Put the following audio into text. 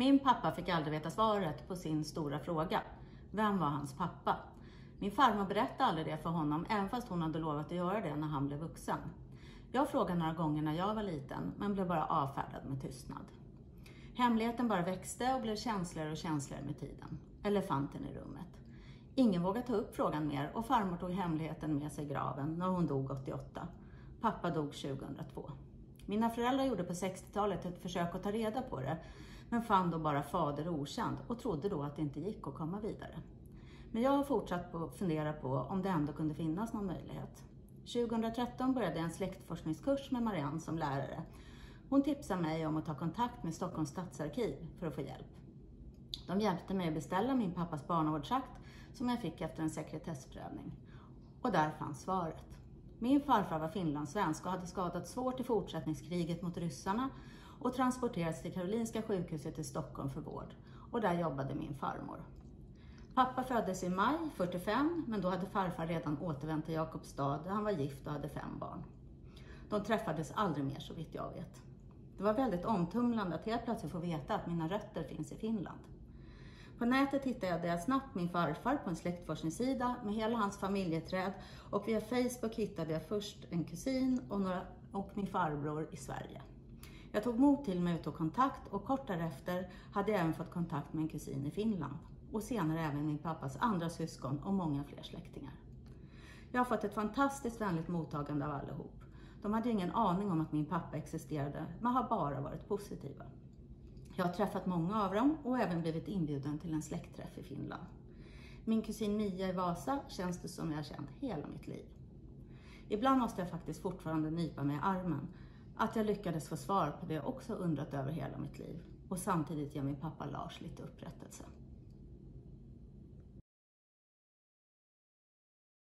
Min pappa fick aldrig veta svaret på sin stora fråga. Vem var hans pappa? Min farmor berättade aldrig det för honom, även fast hon hade lovat att göra det när han blev vuxen. Jag frågade några gånger när jag var liten, men blev bara avfärdad med tystnad. Hemligheten bara växte och blev känsligare och känsligare med tiden. Elefanten i rummet. Ingen vågade ta upp frågan mer och farmor tog hemligheten med sig i graven när hon dog 88. Pappa dog 2002. Mina föräldrar gjorde på 60-talet ett försök att ta reda på det, men fann då bara fader okänd och trodde då att det inte gick att komma vidare. Men jag har fortsatt på fundera på om det ändå kunde finnas någon möjlighet. 2013 började jag en släktforskningskurs med Marianne som lärare. Hon tipsade mig om att ta kontakt med Stockholms stadsarkiv för att få hjälp. De hjälpte mig att beställa min pappas barnavårdsakt som jag fick efter en sekretessprövning. Och där fanns svaret. Min farfar var finlandssvensk och hade skadats svårt i fortsättningskriget mot ryssarna och transporterats till Karolinska sjukhuset i Stockholm för vård. Och där jobbade min farmor. Pappa föddes i maj 45, men då hade farfar redan återvänt till Jakobstad där han var gift och hade fem barn. De träffades aldrig mer så vitt jag vet. Det var väldigt omtumlande att helt plötsligt få veta att mina rötter finns i Finland. På nätet hittade jag snabbt min farfar på en släktforskningssida med hela hans familjeträd och via Facebook hittade jag först en kusin och, några, och min farbror i Sverige. Jag tog mod till mig och tog kontakt och kort därefter hade jag även fått kontakt med en kusin i Finland och senare även min pappas andra syskon och många fler släktingar. Jag har fått ett fantastiskt vänligt mottagande av allihop. De hade ingen aning om att min pappa existerade, men har bara varit positiva. Jag har träffat många av dem och även blivit inbjuden till en släktträff i Finland. Min kusin Mia i Vasa känns det som jag har känt hela mitt liv. Ibland måste jag faktiskt fortfarande nypa mig i armen. Att jag lyckades få svar på det jag också undrat över hela mitt liv och samtidigt ge min pappa Lars lite upprättelse.